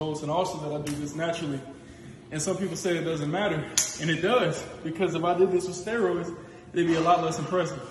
and also that I do this naturally. And some people say it doesn't matter, and it does, because if I did this with steroids, it'd be a lot less impressive.